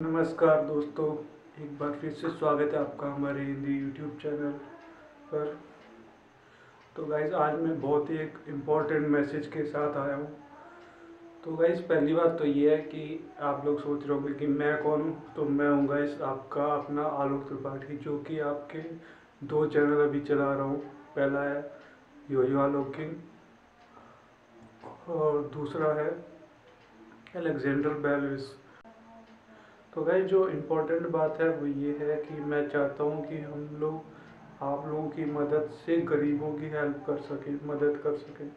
नमस्कार दोस्तों, एक बार फिर से स्वागत है आपका हमारे हिंदी यूट्यूब चैनल पर। तो गाइज़ आज मैं बहुत ही एक इंपॉर्टेंट मैसेज के साथ आया हूँ। तो गाइज़ पहली बात तो ये है कि आप लोग सोच रहे होंगे कि मैं कौन हूँ? तो मैं हूँ गाइज़ आपका अपना आलोक त्रिपाठी, जो कि आपके दो चैनल अभी चला रहा हूँ। पहला है यो यो आलोक किंग और दूसरा है अलेक्जेंडर बेलविस तो भाई जो इम्पोर्टेंट बात है वो ये है कि मैं चाहता हूँ कि हम लोग, आप लोगों की मदद से गरीबों की हेल्प कर सकें, मदद कर सकें।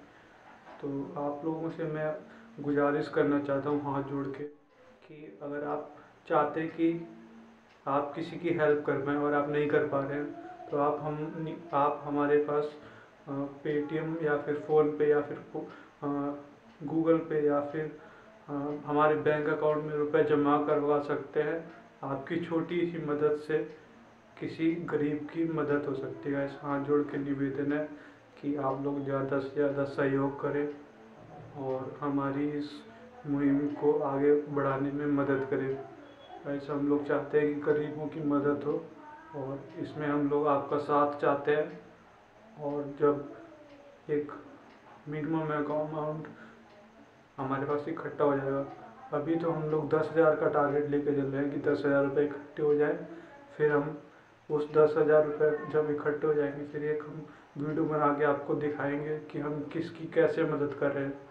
तो आप लोगों से मैं गुजारिश करना चाहता हूँ हाथ जोड़ के कि अगर आप चाहते कि आप किसी की हेल्प कर पाएँ और आप नहीं कर पा रहे हैं तो आप हम, आप हमारे पास पेटीएम या फिर फ़ोन पे या फिर गूगल पे या फिर हमारे बैंक अकाउंट में रुपए जमा करवा सकते हैं। आपकी छोटी सी मदद से किसी गरीब की मदद हो सकती है। इस हाथ जोड़ के निवेदन है कि आप लोग ज़्यादा से ज़्यादा सहयोग करें और हमारी इस मुहिम को आगे बढ़ाने में मदद करें। ऐसा हम लोग चाहते हैं कि गरीबों की मदद हो और इसमें हम लोग आपका साथ चाहते हैं। और जब एक मिनिमम अमाउंट हमारे पास इकट्ठा हो जाएगा। अभी तो हम लोग दस हज़ार का टारगेट लेके चल रहे हैं कि दस हज़ार रुपये इकट्ठे हो जाए, फिर हम उस दस हज़ार रुपये जब इकट्ठे हो जाएँगे, फिर एक हम वीडियो बना के आपको दिखाएँगे कि हम किसकी कैसे मदद कर रहे हैं।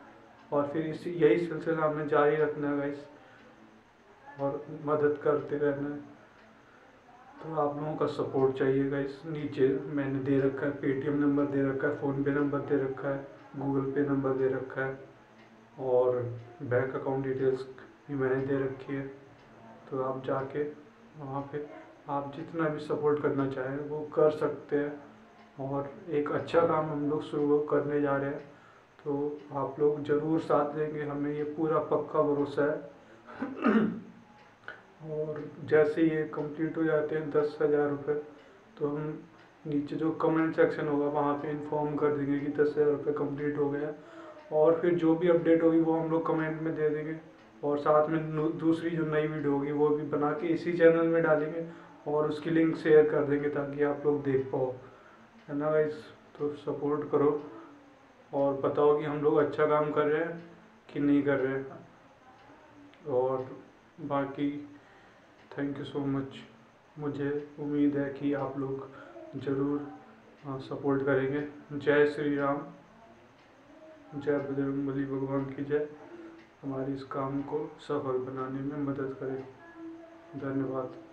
और फिर इसी, यही सिलसिला हमें जारी रखना है गाइस और मदद करते रहना है। तो आप लोगों का सपोर्ट चाहिएगा इस नीचे मैंने दे रखा है पेटीएम नंबर दे रखा है फ़ोनपे नंबर दे रखा है गूगल पे नंबर दे रखा है। और बैंक अकाउंट डिटेल्स भी मैंने दे रखी है। तो आप जाके वहाँ पे आप जितना भी सपोर्ट करना चाहें, वो कर सकते हैं। और एक अच्छा काम हम लोग शुरू करने जा रहे हैं। तो आप लोग ज़रूर साथ देंगे, हमें ये पूरा पक्का भरोसा है। और जैसे ये कंप्लीट हो जाते हैं दस हज़ार रुपये तो हम नीचे जो कमेंट सेक्शन होगा, वहाँ पे इन्फॉर्म कर देंगे कि दस हज़ार रुपये कंप्लीट हो गया और फिर जो भी अपडेट होगी वो हम लोग कमेंट में दे देंगे। और साथ में दूसरी जो नई वीडियो होगी वो भी बना के इसी चैनल में डालेंगे और उसकी लिंक शेयर कर देंगे ताकि आप लोग देख पाओ। है ना गाइस तो सपोर्ट करो और बताओ कि हम लोग अच्छा काम कर रहे हैं कि नहीं कर रहे हैं। और बाकी थैंक यू सो मच मुझे उम्मीद है कि आप लोग ज़रूर सपोर्ट करेंगे। जय श्री राम। जय बजरंग बली भगवान की जय। हमारे इस काम को सफल बनाने में मदद करें। धन्यवाद।